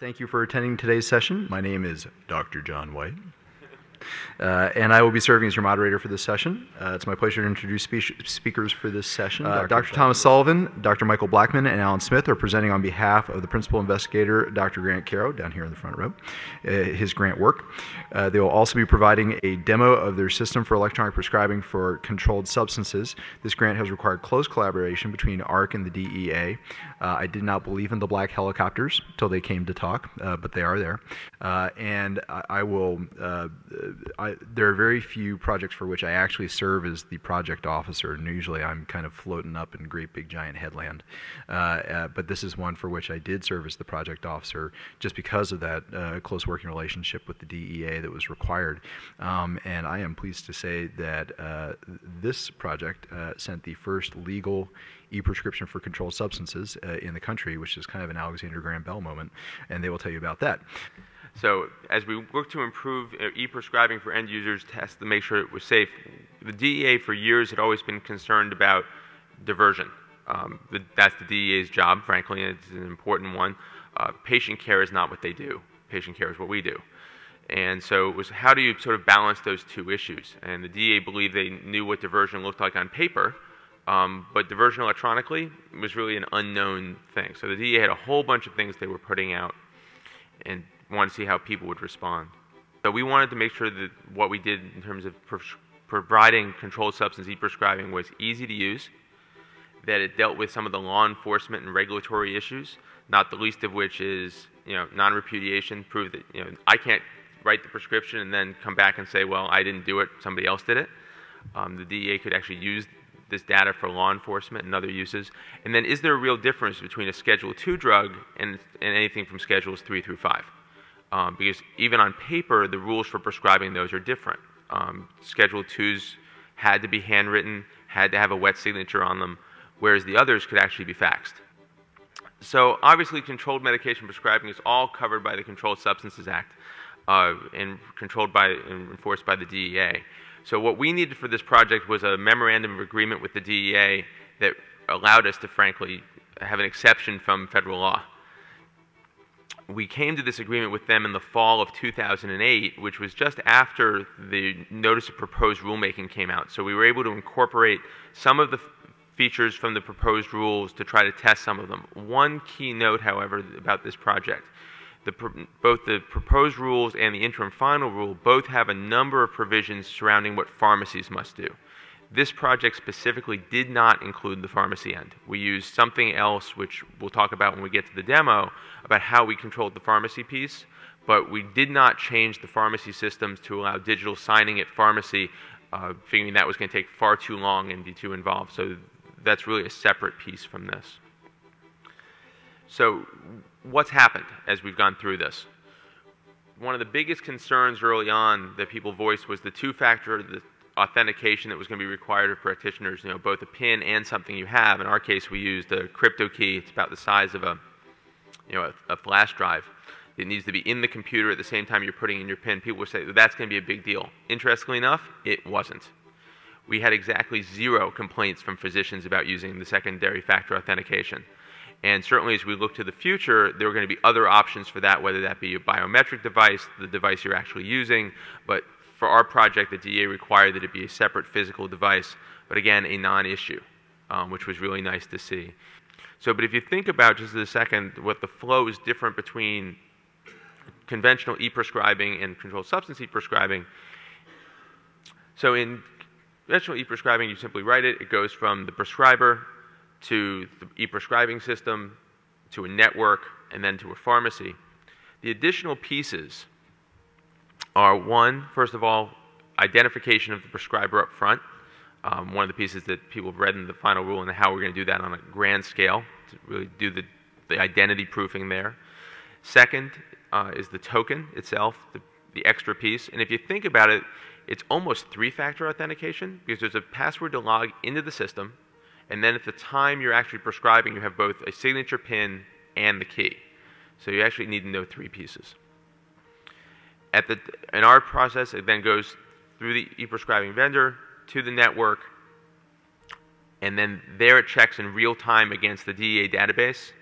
Thank you for attending today's session. My name is Dr. Jon White. Uh, and I will be serving as your moderator for this session. Uh, it's my pleasure to introduce spe- speakers for this session. Uh, Dr. Thomas Sullivan, Dr. Michael Blackman, and Alan Smith are presenting on behalf of the principal investigator, Dr. Grant Carrow, down here in the front row, uh, his grant work. Uh, they will also be providing a demo of their system for electronic prescribing for controlled substances. This grant has required close collaboration between AHRQ and the DEA. Uh, I did not believe in the black helicopters until they came to talk, but they are there. and I, I will I, there are very few projects for which I actually serve as the project officer, and usually I'm kind of floating up in great big giant headland. Uh, uh, but this is one for which I did serve as the project officer just because of that uh, close working relationship with the DEA that was required. Um, and I am pleased to say that uh, this project uh, sent the first legal e-prescription for controlled substances uh, in the country, which is kind of an Alexander Graham Bell moment, and they will tell you about that. So as we work to improve uh, e-prescribing for end users, test to make sure it was safe, the DEA for years had always been concerned about diversion. Um, the, that's the DEA's job, frankly, and it's an important one. Uh, patient care is not what they do. Patient care is what we do. And so it was how do you sort of balance those two issues? And the DEA believed they knew what diversion looked like on paper, um, but diversion electronically was really an unknown thing. So the DEA had a whole bunch of things they were putting out, and wanted to see how people would respond. So we wanted to make sure that what we did in terms of providing controlled substance e-prescribing was easy to use, that it dealt with some of the law enforcement and regulatory issues, not the least of which is you know non-repudiation, prove that you know I can't write the prescription and then come back and say, well, I didn't do it, somebody else did it. Um, the DEA could actually use this data for law enforcement and other uses? And then is there a real difference between a Schedule II drug and, and anything from Schedules 3 through 5? um, because even on paper, the rules for prescribing those are different. Um, Schedule 2s had to be handwritten, had to have a wet signature on them, whereas the others could actually be faxed. So obviously, controlled medication prescribing is all covered by the Controlled Substances Act uh, and controlled by and enforced by the DEA. So what we needed for this project was a memorandum of agreement with the DEA that allowed us to, frankly, have an exception from federal law we came to this agreement with them in the fall of 2008, which was just after the notice of proposed rulemaking came out. So we were able to incorporate some of the features from the proposed rules to try to test some of them. One key note, however, about this project. The, both the proposed rules and the interim final rule both have a number of provisions surrounding what pharmacies must do. This project specifically did not include the pharmacy end. We used something else, which we'll talk about when we get to the demo, about how we controlled the pharmacy piece, but we did not change the pharmacy systems to allow digital signing at pharmacy, uh, figuring that was going to take far too long and be too involved. So that's really a separate piece from this. So what's happened as we've gone through this? One of the biggest concerns early on that people voiced was the two-factor, authentication that was going to be required of practitioners, you know, both a PIN and something you have. In our case, we used a crypto key. It's about the size of a, you know, a, a flash drive. It needs to be in the computer at the same time you're putting in your PIN. People would say that's going to be a big deal. Interestingly enough, it wasn't. We had exactly zero complaints from physicians about using the secondary factor authentication. And certainly as we look to the future, there are going to be other options for that, whether that be a biometric device, the device you're actually using, but for our project, the DEA required that it be a separate physical device, but again, a non-issue, um, which was really nice to see. So, but if you think about just a second what the flow is different between conventional e-prescribing and controlled substance e-prescribing. So in conventional e-prescribing, you simply write it. It goes from the prescriber to the e-prescribing system to a network and then to a pharmacy. The additional pieces are one, first of all, identification of the prescriber up front. Um, one of the pieces that people have read in the final rule and how we're going to do that on a grand scale to really do the, the identity proofing there. Second uh, is the token itself, the, the extra piece. And if you think about it, it's almost three-factor authentication because there's a password to log into the system, and then at the time you're actually prescribing, you have both a signature pin and the key. So you actually need to know three pieces. At the, in our process, it then goes through the e-prescribing vendor to the network, and then there it checks in real time against the DEA database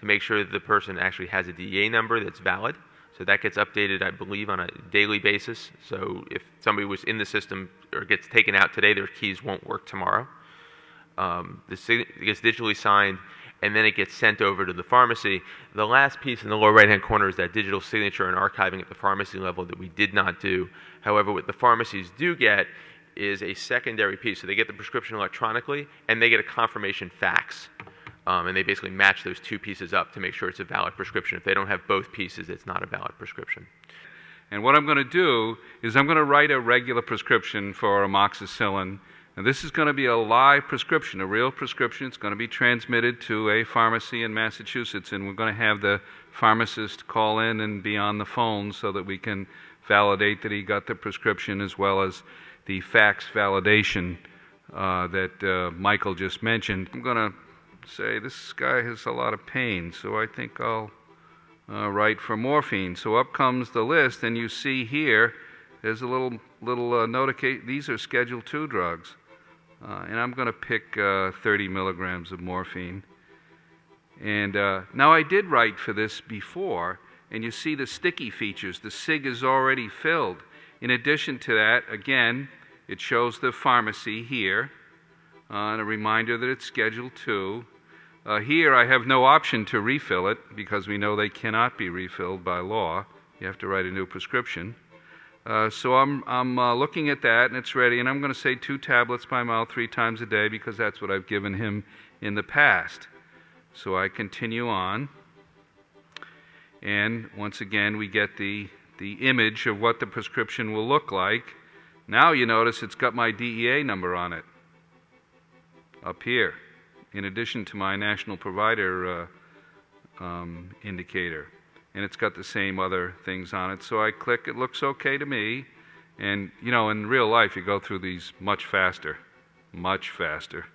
to make sure that the person actually has a DEA number that's valid. So that gets updated, I believe, on a daily basis. So if somebody was in the system or gets taken out today, their keys won't work tomorrow. Um, the it gets digitally signed, and then it gets sent over to the pharmacy. The last piece in the lower right-hand corner is that digital signature and archiving at the pharmacy level that we did not do. However, what the pharmacies do get is a secondary piece. So they get the prescription electronically, and they get a confirmation fax. Um, and they basically match those two pieces up to make sure it's a valid prescription. If they don't have both pieces, it's not a valid prescription. And what I'm going to do is I'm going to write a regular prescription for amoxicillin. And this is going to be a live prescription, a real prescription. It's going to be transmitted to a pharmacy in Massachusetts, and we're going to have the pharmacist call in and be on the phone so that we can validate that he got the prescription as well as the fax validation uh, that uh, Michael just mentioned. I'm going to say this guy has a lot of pain, so I think I'll uh, write for morphine. So up comes the list, and you see here, there's a little little uh, notification. These are Schedule Two drugs, uh, and I'm going to pick uh, 30 milligrams of morphine. And uh, now I did write for this before, and you see the sticky features. The SIG is already filled. In addition to that, again, it shows the pharmacy here, uh, and a reminder that it's Schedule 2. Uh, here, I have no option to refill it because we know they cannot be refilled by law. You have to write a new prescription. Uh, so I'm, I'm uh, looking at that and it's ready, and I'm going to say two tablets by mouth three times a day because that's what I've given him in the past. So I continue on, and once again, we get the, the image of what the prescription will look like. Now you notice it's got my DEA number on it up here, in addition to my national provider uh, um, indicator. And it's got the same other things on it. So I click, it looks okay to me. And, you know, in real life, you go through these much faster, much faster,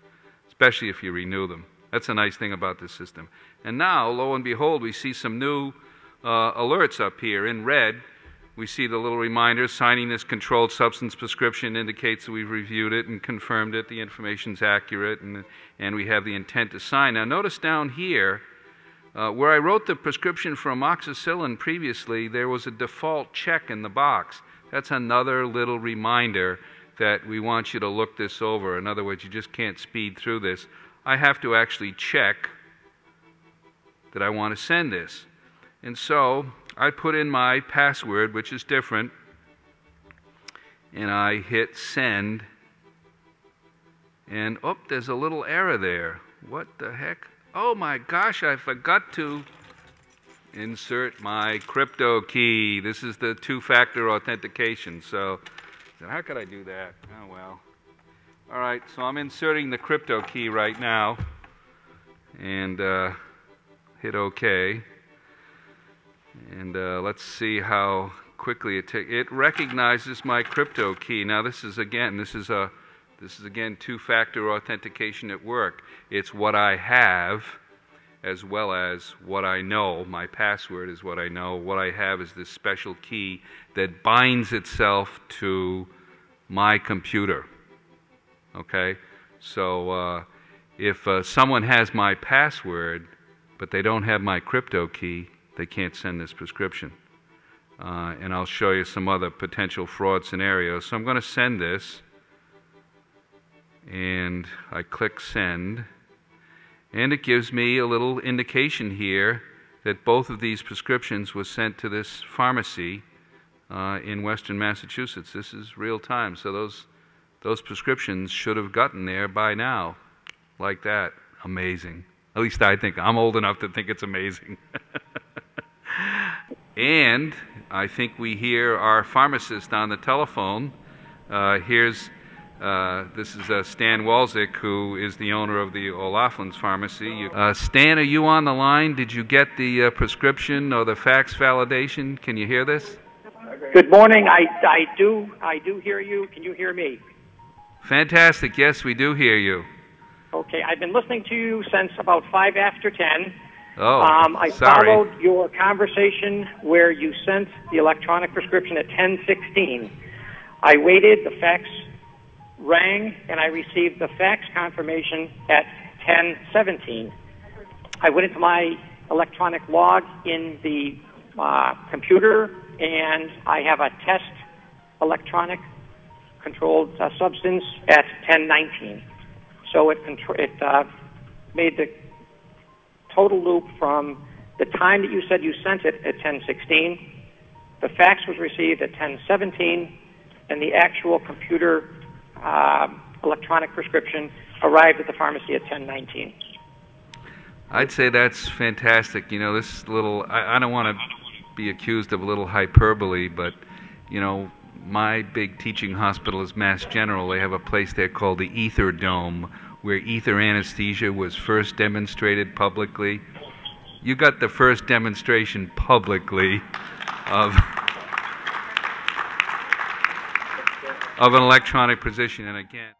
especially if you renew them. That's a nice thing about this system. And now, lo and behold, we see some new uh, alerts up here in red we see the little reminder signing this controlled substance prescription indicates that we've reviewed it and confirmed it, the information's accurate, and, and we have the intent to sign. Now, notice down here, uh, where I wrote the prescription for amoxicillin previously, there was a default check in the box. That's another little reminder that we want you to look this over. In other words, you just can't speed through this. I have to actually check that I want to send this. And so I put in my password, which is different, and I hit send. And oh, there's a little error there. What the heck? Oh my gosh, I forgot to insert my crypto key. This is the two factor authentication. So, how could I do that? Oh well. All right, so I'm inserting the crypto key right now and uh, hit OK. And uh, let's see how quickly it takes. It recognizes my crypto key. Now this is again, this is a, this is again two-factor authentication at work. It's what I have as well as what I know. My password is what I know. What I have is this special key that binds itself to my computer. Okay? So uh, if uh, someone has my password, but they don't have my crypto key, they can't send this prescription. Uh, and I'll show you some other potential fraud scenarios. So I'm going to send this, and I click send, and it gives me a little indication here that both of these prescriptions was sent to this pharmacy uh, in Western Massachusetts. This is real time, so those those prescriptions should have gotten there by now, like that. Amazing. At least I think I'm old enough to think it's amazing. And I think we hear our pharmacist on the telephone. Uh, here's uh, this is uh, Stan Walzik, who is the owner of the O'Loughlin's Pharmacy. Uh, Stan, are you on the line? Did you get the uh, prescription or the fax validation? Can you hear this? Good morning. I, I do I do hear you. Can you hear me? Fantastic. Yes, we do hear you. Okay. I've been listening to you since about five after ten. Oh, um, I sorry. followed your conversation where you sent the electronic prescription at 10:16. I waited. The fax rang, and I received the fax confirmation at 10:17. I went into my electronic log in the uh, computer, and I have a test electronic controlled uh, substance at 1019. So it, contr- it uh, made the total loop from the time that you said you sent it at 1016, the fax was received at 1017, and the actual computer uh, electronic prescription arrived at the pharmacy at 1019. I'd say that's fantastic. You know, this little, I, I don't want to be accused of a little hyperbole, but, you know, my big teaching hospital is Mass General. They have a place there called the Ether Dome, where ether anesthesia was first demonstrated publicly. You got the first demonstration publicly of, of an electronic position, and again,